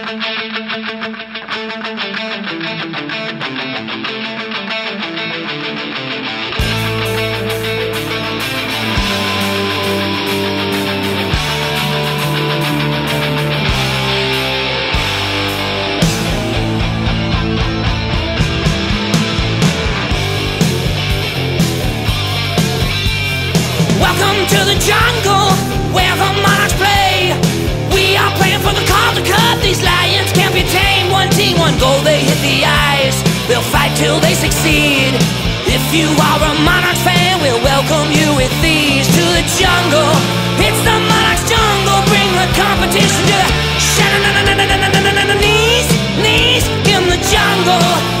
Welcome to the jungle one goal they hit the ice. They'll fight till they succeed. If you are a monarch fan, we'll welcome you with these to the jungle. It's the Monarchs jungle. Bring the competition to the knees, knees in the jungle.